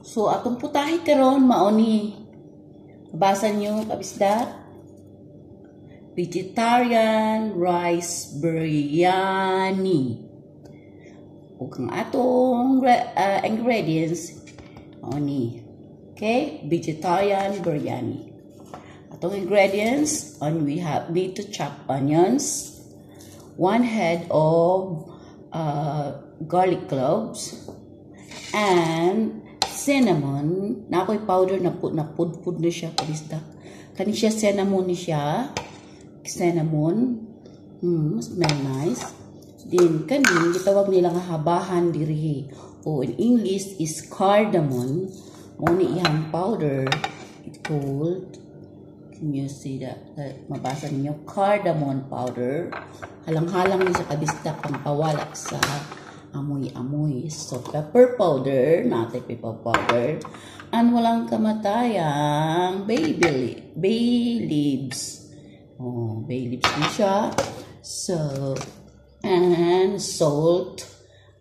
So, atong putahe karon maoni. Basa nyo, kabisda? Vegetarian rice biryani. Ug ang atong uh, ingredients, maoni. Okay? Vegetarian biryani. Atong ingredients, on we have need to chop onions, one head of uh, garlic cloves, and cinnamon. Na ako'y powder na pud na pud-pud na siya kabisda. Kani siya cinnamon ni siya. Cinnamon. Hmm, smell nice. Then kani gitawag nila nga habahan diri. O in English is cardamom. Mo ni iyang powder. It called Can you see that? that mabasa ninyo cardamom powder. Halang-halang ni sa kabisda pang pawala sa amoy-amoy. So, pepper powder, natin pepper powder. And walang kamatayang baby, bay leaves. Oh, bay leaves din siya. So, and salt.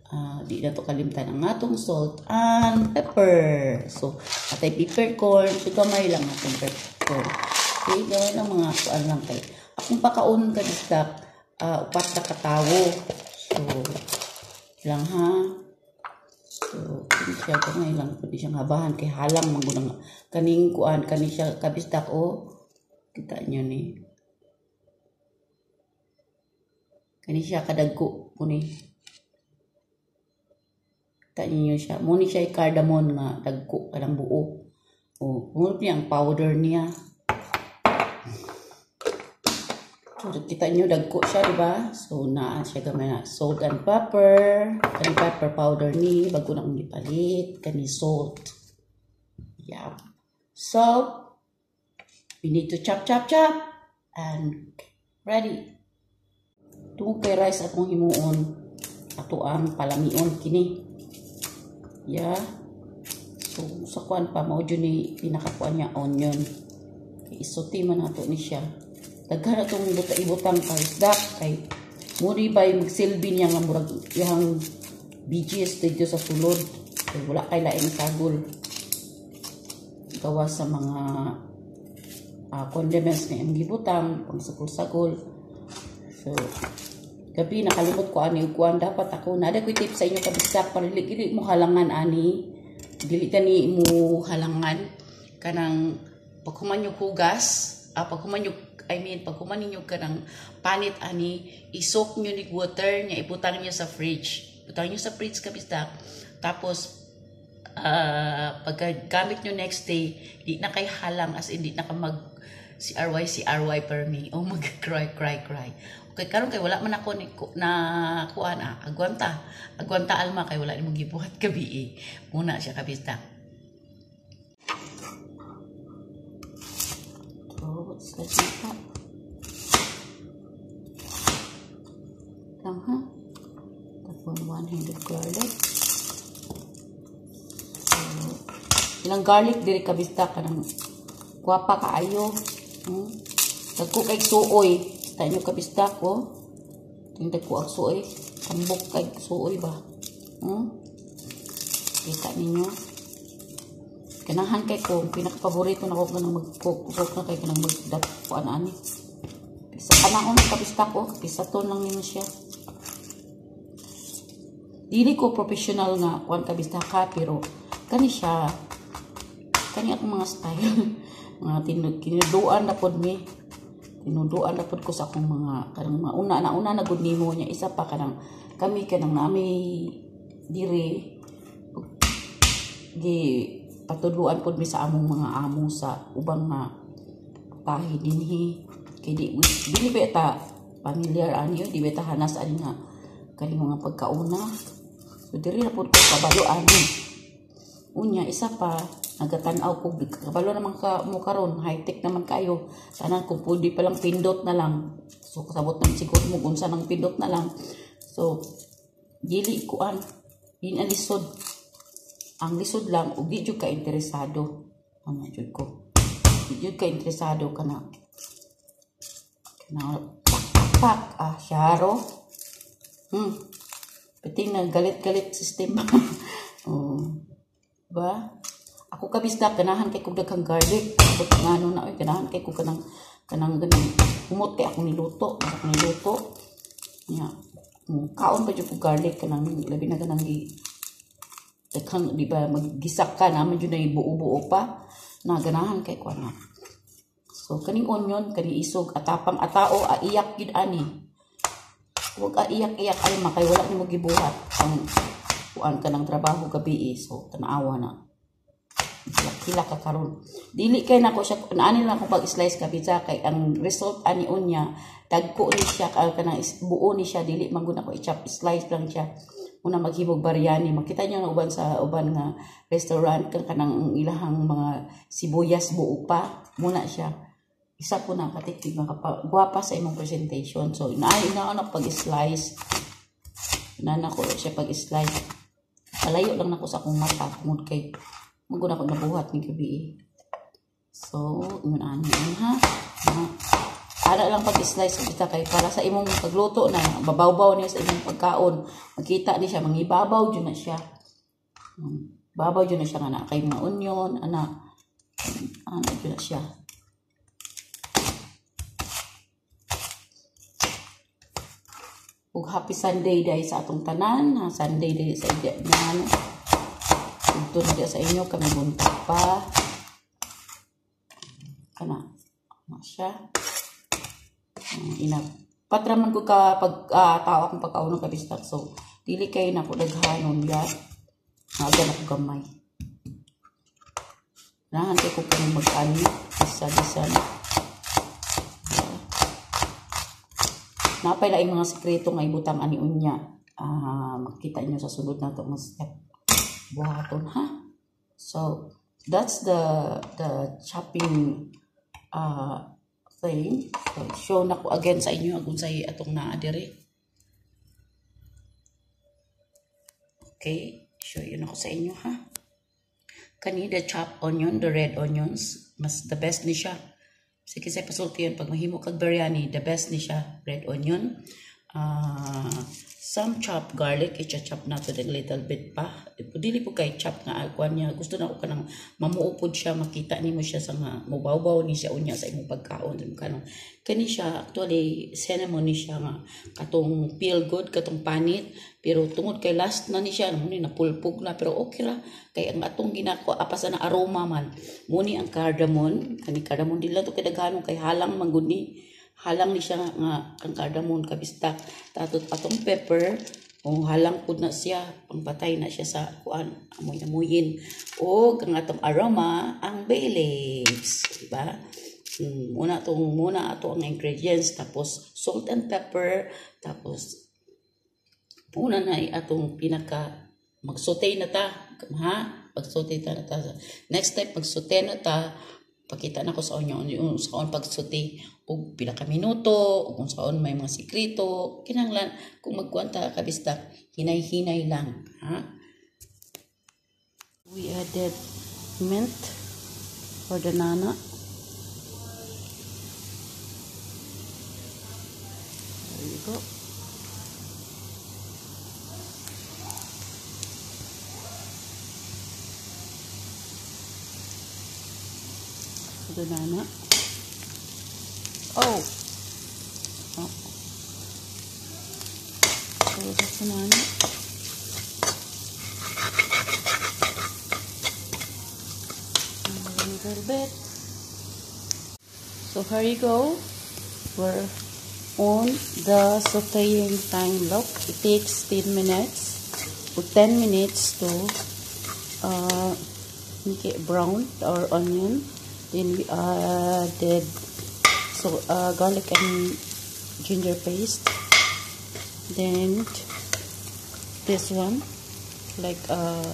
Uh, di na to kalimtan ang atong salt and pepper. So, atay peppercorn. So, gamay lang atong peppercorn. Okay, gawin lang mga kuan lang kay. Akong pakaunon ka disdak, uh, upat na katawo. So, lang ha. So, kini siya ko ngay lang pwede siyang habahan kay halang manggunang kaning kuan kani siya kabisdak o kita niyo ni. Kani siya kadagko kuni. Kita niyo siya. Muni siya cardamom nga dagko kanang buo. O, mo niya ang powder niya. So, kita nyo, dagko siya, di ba? So, na siya gamay na salt and pepper. Kani pepper powder ni, bago na kong ipalit. Kani salt. Yeah. So, we need to chop, chop, chop. And, ready. Tungkol kay rice akong himuon. Ato ang palamion kini. Yeah. So, sa kuan pa, mao ni pinakakuan niya, onion. Isuti man nato ni siya atong buta ibutang paisdak kay muri ba yung magsilbi niya nga murag yang BGS dito sa sulod kay wala kay laing sagol. Gawa sa mga uh, condiments na yung gibutang pang sagol-sagol. So gabi nakalimot ko ani kuan dapat ako na ada ko tip sa inyo kabisdak para dili mo halangan ani. Dili tani mo halangan. Kanang pagkuman yung hugas pagkuman yung I mean, pag kumanin nyo ka ng panit ani, isok nyo ni water niya, ibutang nyo sa fridge. Ibutang nyo sa fridge kabisdak. Tapos, uh, paggamit nyo next day, di na kay halang as in di na ka mag CRY, CRY per me. Oh, mag-cry, cry, cry. Okay, karon kay wala man ako ni na kuan ah, agwanta. Agwanta alma kay wala nimong gibuhat gabi eh. Muna siya kabisdak. What's that? Lang ha? Tapos garlic. So, ilang garlic diri kabista ka ng guwapa kaayo. Hmm? Dagko kay suoy. Kita nyo kabista ko. Tingnan ko ang suoy. Kambok kay suoy ba? Hmm? Kita ninyo. Kanahan kay ko, pinaka-paborito na ko kanang mag-cook na kay kanang mag-dap ko ani. Pisa kanang ko kabista ko, pisa ton lang nimo siya. Dili ko professional nga kuan kabista ka pero kani siya kani akong mga style mga tinud kinuduan na pod mi tinuduan na pod ko sa akong mga kanang mga una na una na gud nimo niya isa pa kanang kami kanang nami diri di patudluan pod mi sa among mga amo sa ubang nga tahi dinhi. Kay di dili ba ta familiar ani di ba ta hanas ani nga kani mga pagkauna? So diri na pod ko kabalo ani. Unya isa pa nagatan-aw ko kabalo naman ka mo karon high tech naman kayo. Tanan kung pwede pa lang pindot na lang. So kasabot nang siguro mo unsa nang pindot na lang. So dili kuan din ang lisod ang lisod lang di jud ka interesado. Ano jud ko. Jud ka interesado kana kana pak ah syaro hmm. Pati na galit-galit system. Oh ba Ako kabisda ganahan kay kog daghang garlic. But ngano na oy ganahan kay kog kanang kanang ganang humot kay ako niluto, ako niluto. Nya. Mm, kaon pa jud kog garlic kanang labi na kanang gi daghang di ba magisak ka naman jud na buo-buo pa na ganahan kay ko na. So kaning onion kani isog atapang atao aiyak gid ani. Huwag aiyak-iyak ay makay wala nimo gibuhat. Ang kuan ka ng trabaho gabi eh. So tanawa na. Hila ka karon. Dili kay nako siya ani lang ko pag slice ka pizza kay ang result ani unya dagko ni siya kay kanang buo ni siya dili man gud ako i-chop slice lang siya una maghimog biryani makita niyo nga uban sa uban nga restaurant kang kanang ilahang mga sibuyas buo pa. Muna siya. Isa po na patitig nga guwapa sa imong presentation. So inaay na ako pag slice inana ko siya pag slice palayo lang nako sa akong mata tungod kay maguna ko nabuhat ni gabi. So yun ani ha ha ana lang pag slice kita kay para sa imong pagluto na babawbaw niya sa imong pagkaon. Makita ni siya mangibabaw jud na siya. Babaw jud na siya nga kay mga onion ana. Ana jud na siya. Ug happy Sunday day sa atong tanan ha? Sunday day sa ida na ano ito na sa inyo kami buntag pa. Kana ano siya uh, ina patraman ko ka pag uh, tao akong pagkaon ng kabistak so dili kay na ko daghanon ya aga na ko gamay. Nahan kay ko kani mag-ani. Isa-isa napay laing mga sekreto nga ibutang ani unya. Uh, makita niyo sa sunod na to step buhaton ha? So that's the the chopping uh, thing so, show na ko again sa inyo kung sa atong naa dire okay show yun ako sa inyo ha kani the chopped onion the red onions mas the best ni siya Sige sa pasulti yun. Pag mahimo kag biryani, the best ni siya. Red onion. Uh, some chopped garlic. I-chop na to a little bit pa. Dili po kay chop nga agwan niya. Gusto na ko kanang mamuupod siya. Makita ni mo siya sa nga mubaw-baw ni siya unya sa imong pagkaon. Kanang, kani siya, actually, ni siya nga. Katong feel good, katong panit. Pero tungod kay last na ni siya, muni napulpog na. Pero okay ra. Kay ang atong ginako, apas na aroma man. Muni ang cardamom. Kani cardamom dila to kay daghanon kay halang mangguni. Halang ni siya nga ang cardamom kabistak. Tatot atong pepper. O halang pud na siya, pangpatay na siya sa kuan, amoy-amoyin. O kang atong aroma, ang bay leaves. Diba? Hmm, muna tong muna ato ang ingredients tapos salt and pepper tapos una na atong pinaka magsote na ta ha pagsote ta na ta next time pagsote na ta pakita na ko sa inyo sa on pagsote og pila ka minuto o kung saon may mga sikreto kinahanglan kung magkwanta ka bista hinay-hinay lang ha? We added mint for the nana. There you go. The nana. Oh. oh. The nana. A little bit. So here you go. We're on the sauteing time look. It takes 10 minutes or 10 minutes to uh, make it brown or onion then we added so uh, garlic and ginger paste. Then this one like a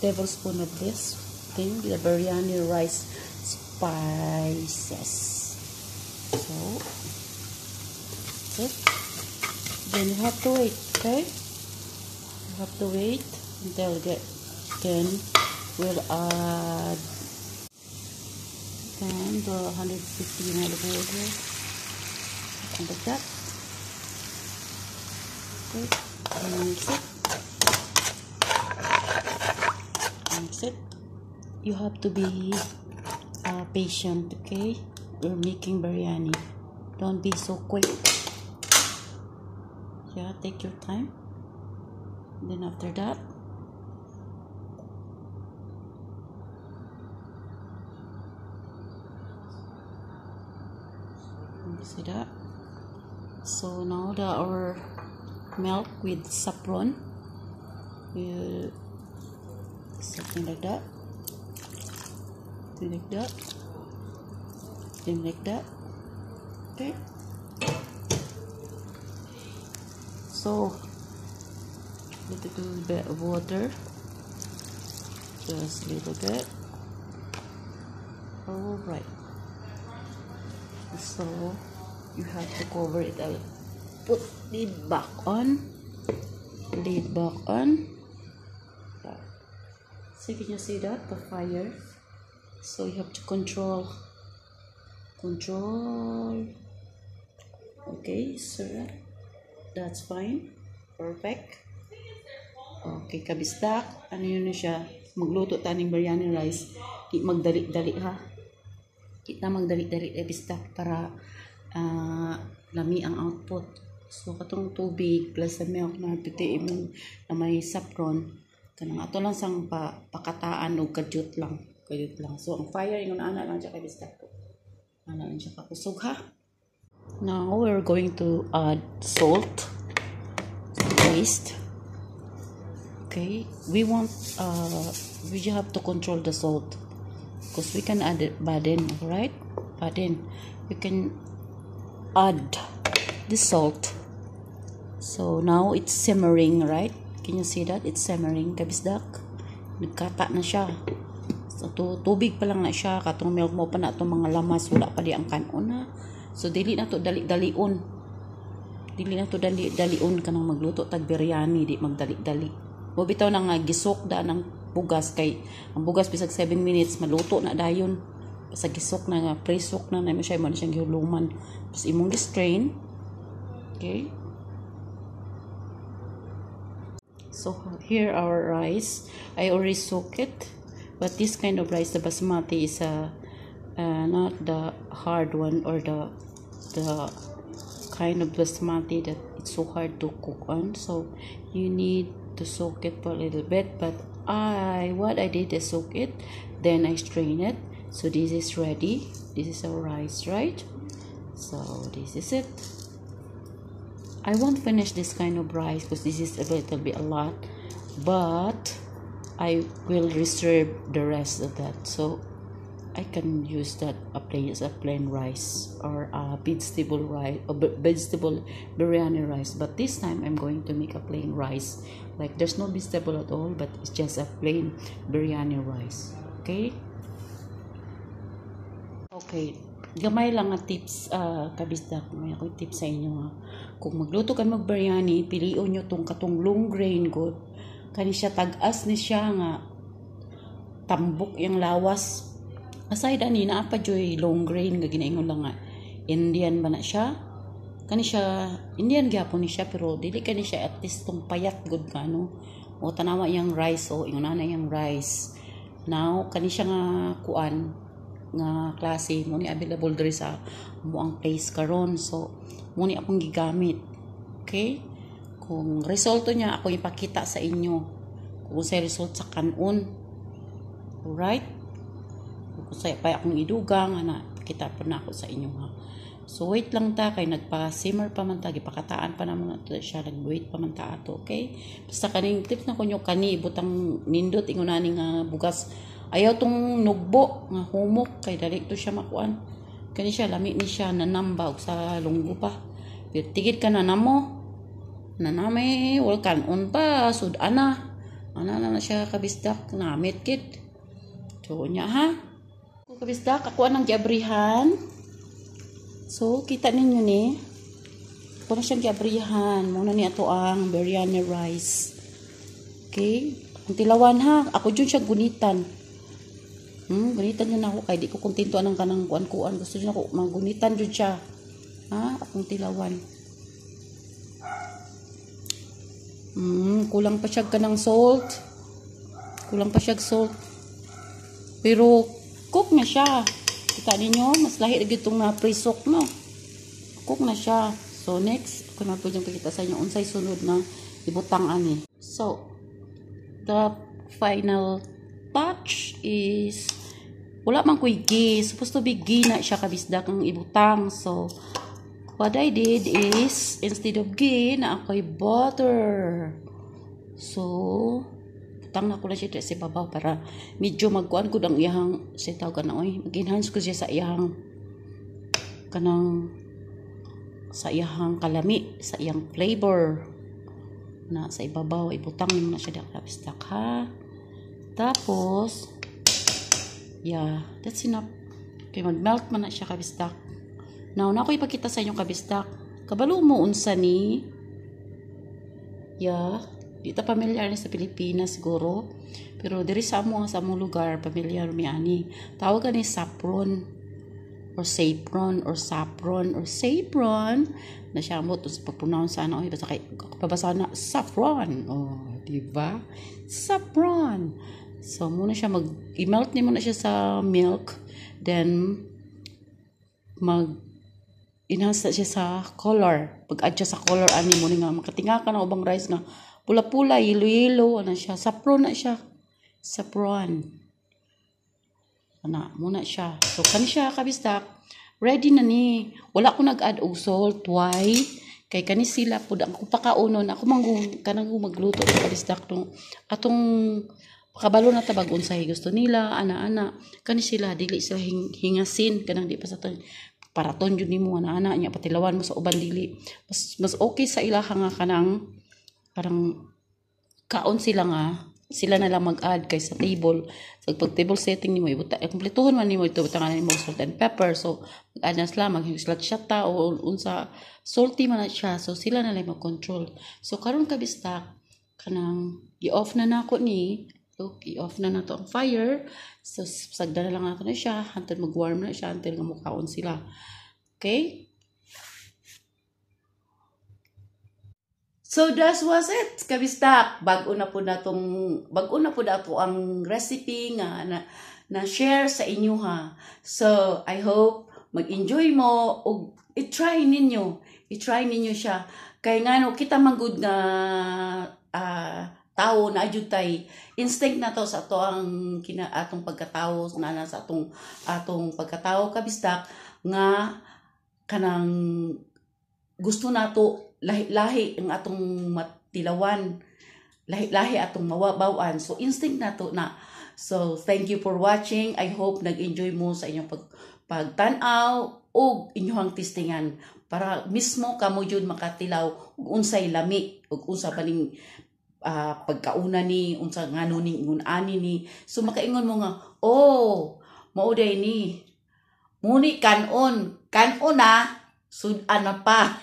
tablespoon of this thing the biryani rice spices. So it. Then you have to wait okay? You have to wait until get then we'll add and the 150 ml water like that okay and mix it mix it you have to be uh, patient, okay? We're making biryani. Don't be so quick. Yeah, take your time. Then after that, you see that? So now the our milk with saffron will something like that. Something like that. Something like that. Okay. So a little bit of water. Just a little bit. All right. So you have to cover it I'll put lid back on. Lid back on. So can you see that? The fire. So you have to control. Control. Okay sir. That's fine. Perfect. Okay kabistak ano yun siya? Magluto taning biryani rice. Magdali-dali ha? Kita magdali-dali kabistak para uh, lami ang output. So katong tubig plus sa milk na piti mo na may saffron kanang ato lang sang pa, pakataan o kadyot lang. Kadyot lang. So ang fire yung ana lang siya kabistak ko ana lang siya kakusog ha? Now we're going to add salt paste. Okay? We want uh we have to control the salt. Because we can add it baden right baden. We can add the salt. So now it's simmering right? Can you see that? It's simmering kabisdak. Nagkata na siya. So to, tubig pa lang na siya. Katong milk mo pa na itong mga lamas wala pa di ang kanon na so dili na to dali dalion dili na to dali dalion kanang magluto. Tag biryani di magdali dali mo bitaw na nga gisok da ng bugas kay ang bugas bisag 7 minutes maluto na dayon sa gisok na nga presok na na siya mo na siyang gihuluman. Tapos imong gi-strain. Okay? So here our rice. I already soak it. But this kind of rice the basmati is a uh, not the hard one or the the kind of basmati that it's so hard to cook on. So you need to soak it for a little bit. But I what I did is soak it then I strain it so this is ready. This is our rice right? So this is it. I won't finish this kind of rice because this is a little bit a lot but I will reserve the rest of that. So I can use that a plain as a plain rice or a vegetable rice or vegetable biryani rice. But this time I'm going to make a plain rice. Like there's no vegetable at all but it's just a plain biryani rice. Okay Okay, gamay lang nga tips uh, kabisdak. May ako tips sa inyo nga. Kung magluto ka mag biryani, pilion nyo tong katong long grain good. Kani siya tag-as ni siya nga tambok yung lawas. Aside ani na pa joy long grain nga ginaingon lang nga Indian ba na siya? Kani siya Indian gyapon ni siya pero dili kani siya at least tong payat good ka no. O tanawa yung rice o yung nana yung rice. Now kani siya nga kuan nga klase mo ni available diri sa mo ang place karon. So mo ni akong gigamit. Okay? Kung resulto niya ako ipakita sa inyo. Kung sa result sa kanon. Alright? Kung sa pa akong idugang ana kita pa na ako sa inyo ha. So wait lang ta kay nagpa simmer pa man ta gipakataan pa na mga siya nag wait pa man ta ato okay? Basta kaning tips na kunyo kani butang nindot ingon ani nga bugas ayaw tong nugbo nga humok kay dali to siya makuan. Kani siya lami ni siya nanamba og sa lunggo pa. Pero tigid ka na namo. Naname walkan on pa sud ana. Ana na, na siya kabisdak namit kit. So nya ha? Ko kabisdak ako anang giabrihan. So kita ninyo ni na siyang giabrihan. Muna ni ato ang biryani rice. Okay? Ang tilawan ha? Ako dyan siya gunitan Hmm, gunitan yun ako kay di ko kontento anang kanang kuan-kuan. Gusto niya ako magunitan jud siya. Ha, akong tilawan. Hmm, kulang pa siya kanang salt. Kulang pa siya salt. Pero cook na siya. Kita ninyo, mas lahi na itong na pre-soak, no? Cook na siya. So, next, ako na po yung pakita sa inyo unsay sunod na ibutang ani. So, the final touch is wala man ko'y gi. Supposed to be gi na siya kabisdak ang ibutang. So, what I did is, instead of gi, na ako'y butter. So, butang na ko na siya sa babaw para medyo magkuan ko ang iyang, sa tawag na, oy, mag-enhance ko siya sa iyang kanang sa iyang kalami, sa iyang flavor na sa ibabaw, ibutang mo na siya kabisdak ha. Tapos, Yeah, that's enough. Kay mag-melt man na siya kabistak. Now, na ako ipakita sa inyong kabistak. Kabalo mo unsa ni Yeah, di ta pamilyar ni sa Pilipinas siguro. Pero diri sa amo sa among lugar, pamilyar mi ani. Tawag ni saffron or saffron or saffron or saffron na siya mo to sa pag-pronounce ano ay basta kay pabasa na saffron oh di ba saffron So, muna siya mag, i-melt ni muna siya sa milk. Then, mag, enhance na siya sa color. Pag-add sa color, ani mo nga, makatinga ka na ubang rice nga, pula-pula, yellow-yellow, ano siya, saffron na siya. Saffron. Ana, muna siya. So, kani siya, kabistak. Ready na ni. Wala ko nag-add og salt. Why? Kay kani sila pud ako pakaunon ako manggung kanang magluto sa kabistak tong atong Kabalo na tabag unsay gusto nila, ana-ana. Kani sila dili sila hing, hingasin kanang di pa sa ton paraton jud nimo ana-ana nya patilawan mo sa uban dili. Mas mas okay sa ilaha nga kanang parang kaon sila nga sila na lang mag-add kay sa table. Sa pag table setting nimo ibuta kumpletuhon man nimo ito butangan nimo salt and pepper. So mag-add na sila maghislat siya ta o unsa salty man na siya. So sila na lang mag-control. So karon kabistak kanang i-off na nako ni So, i-off na na to ang fire. So, sagda na lang nato na siya until mag-warm na siya until nga mukhaon sila. Okay? So, that was it. Kabistak. Bago na po na tong, bago na po na to ang recipe nga na, na share sa inyo ha. So, I hope mag-enjoy mo o i-try ninyo. I-try ninyo siya. Kaya nga no, kita manggod nga uh, tao na tay instinct na to sa to ang kina atong pagkatao na nasa atong atong pagkatao kabistak nga kanang gusto nato lahi-lahi ang atong matilawan lahi-lahi atong mawabawan. So instinct nato na. So thank you for watching. I hope nag-enjoy mo sa inyong pag pagtan-aw o inyong testingan para mismo kamo jud makatilaw ug unsay lami ug unsa baning uh, pagkauna ni unsa ngano ni ingon ani ni. So makaingon mo nga oh mao day ni. Muni kanon. Kanon na sud ana pa.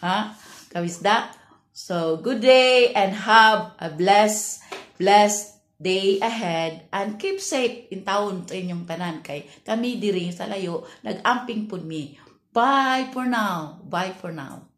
Ha? Kawisda? So good day and have a blessed blessed day ahead and keep safe in town sa inyong tanan. Kay kami diri sa layo nagamping pud mi. Bye for now. Bye for now